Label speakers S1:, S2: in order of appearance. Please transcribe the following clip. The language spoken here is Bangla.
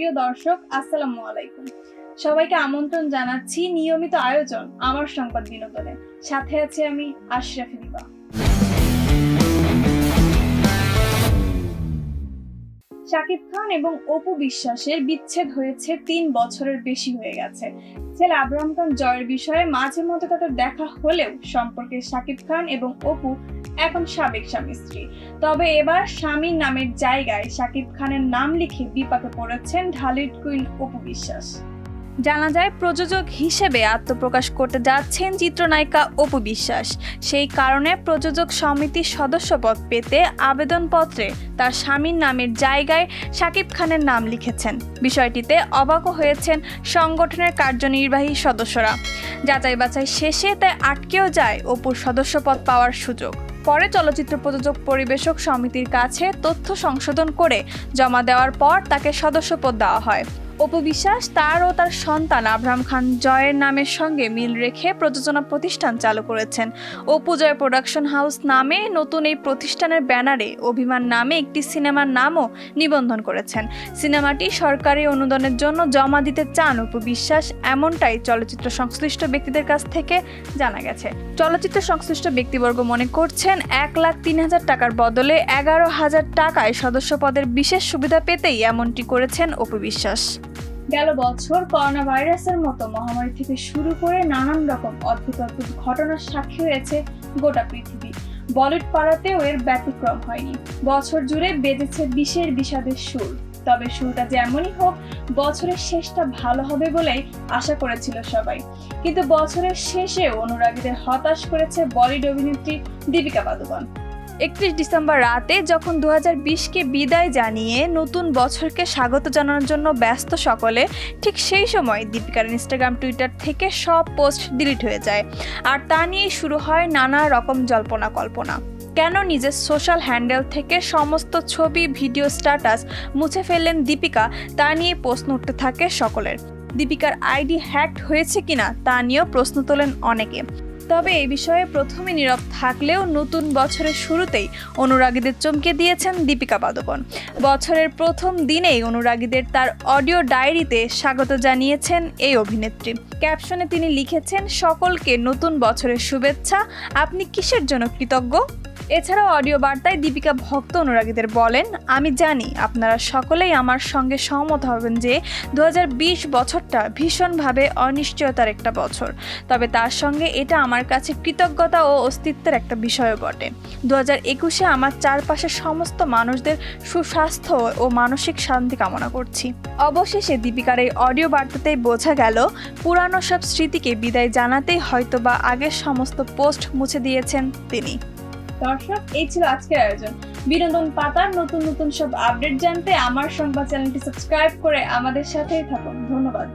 S1: প্রিয় দর্শক, আসসালামু আলাইকুম। সবাইকে আমন্ত্রণ জানাচ্ছি নিয়মিত আয়োজন আমার সংবাদ বিনোদনে। সাথে আছি আমি আশরাফি দিবা শাকিব খান এবং অপু বিশ্বাসের বিচ্ছেদ হয়েছে তিন বছরের বেশি হয়ে গেছে। ছেলে আব্রাহাম খান জয়ের বিষয়ে মাঝে মধ্যে তাদের দেখা হলেও সম্পর্কে শাকিব খান এবং অপু এখন সাবেক স্বামী স্ত্রী। তবে এবার স্বামীর নামের জায়গায় শাকিব খানের নাম লিখে বিপাকে পড়েছেন ঢালির কুইন অপু বিশ্বাস। জানা যায় প্রযোজক হিসেবে আত্মপ্রকাশ করতে যাচ্ছেন চিত্রনায়িকা অপু বিশ্বাস। সেই কারণে প্রযোজক সমিতির সদস্যপদ পেতে আবেদনপত্রে তার স্বামীর নামের জায়গায় শাকিব খানের নাম লিখেছেন। বিষয়টিতে অবাক হয়েছেন সংগঠনের কার্যনির্বাহী সদস্যরা। যাচাই বাছাই শেষে তাই আটকেও যায় অপুর সদস্যপদ পাওয়ার সুযোগ। পরে চলচ্চিত্র প্রযোজক পরিবেশক সমিতির কাছে তথ্য সংশোধন করে জমা দেওয়ার পর তাকে সদস্যপদ দেওয়া হয়। অপু বিশ্বাস তার ও তার সন্তান আব্রাহাম খান জয়ের নামের সঙ্গে মিল রেখে প্রযোজনা প্রতিষ্ঠান চালু করেছেন। অপু জয় প্রোডাকশন হাউস নামে নতুন এই প্রতিষ্ঠানের ব্যানারে অভিমান নামে একটি সিনেমার নামও নিবন্ধন করেছেন। সিনেমাটি সরকারি অনুদানের জন্য জমা দিতে চান অপু বিশ্বাস এমনটাই চলচ্চিত্র সংশ্লিষ্ট ব্যক্তিদের কাছ থেকে জানা গেছে। চলচ্চিত্র সংশ্লিষ্ট ব্যক্তিবর্গ মনে করছেন, এক লাখ তিন হাজার টাকার বদলে এগারো হাজার টাকায় সদস্য পদের বিশেষ সুবিধা পেতেই এমনটি করেছেন অপু বিশ্বাস গেল বছর করোনা ভাইরাসের মতো মহামারী থেকে শুরু করে নানান রকম অদ্ভুত অদ্ভুত ঘটনার সাক্ষী হয়েছে গোটা পৃথিবী। বলিউড পাড়াতেও এর ব্যতিক্রম হয়নি। বছর জুড়ে বেজেছে বিষের বিষাদের সুর। তবে শুরুটা যেমনই হোক, বছরের শেষটা ভালো হবে বলেই আশা করেছিল সবাই। কিন্তু বছরের শেষে অনুরাগীদের হতাশ করেছে বলিউড অভিনেত্রী দীপিকা পাদুকন। একত্রিশ ডিসেম্বর রাতে যখন দু কে বিদায় জানিয়ে নতুন বছরকে স্বাগত জানানোর জন্য ব্যস্ত সকলে, ঠিক সেই সময় দীপিকার ইনস্টাগ্রাম টুইটার থেকে সব পোস্ট ডিলিট হয়ে যায়। আর তা নিয়ে শুরু হয় নানা রকম জল্পনা কল্পনা। কেন নিজের সোশ্যাল হ্যান্ডেল থেকে সমস্ত ছবি ভিডিও স্ট্যাটাস মুছে ফেললেন দীপিকা, তা নিয়ে প্রশ্ন উঠতে থাকে সকলের। দীপিকার আইডি হ্যাক হয়েছে কিনা, তা নিয়েও প্রশ্ন তোলেন অনেকে। তবে এই বিষয়ে প্রথমে নীরব থাকলেও নতুন বছরের শুরুতেই অনুরাগীদের চমকে দিয়েছেন দীপিকা পাদুকন। বছরের প্রথম দিনেই অনুরাগীদের তার অডিও ডায়েরিতে স্বাগত জানিয়েছেন এই অভিনেত্রী। ক্যাপশনে তিনি লিখেছেন, সকলকে নতুন বছরের শুভেচ্ছা। আপনি কিসের জন্য কৃতজ্ঞ? এছাড়াও অডিও বার্তায় দীপিকা ভক্ত অনুরাগীদের বলেন, আমি জানি আপনারা সকলেই আমার সঙ্গে সহমত হবেন যে দু হাজার বিশ বছরটা ভীষণভাবে অনিশ্চয়তার একটা বছর। তবে তার সঙ্গে এটা আমার কাছে কৃতজ্ঞতা ও অস্তিত্বের একটা বিষয়ও বটে। দু একুশে আমার চারপাশের সমস্ত মানুষদের সুস্বাস্থ্য ও মানসিক শান্তি কামনা করছি। অবশেষে দীপিকার এই অডিও বার্তাতেই বোঝা গেল, পুরানো সব স্মৃতিকে বিদায় জানাতেই হয়তোবা আগের সমস্ত পোস্ট মুছে দিয়েছেন তিনি। দর্শক, এই ছিল আজকের আয়োজন। বিনোদন পাতার নতুন নতুন সব আপডেট জানতে আমার সংবাদ চ্যানেলটি সাবস্ক্রাইব করে আমাদের সাথেই থাকুন। ধন্যবাদ।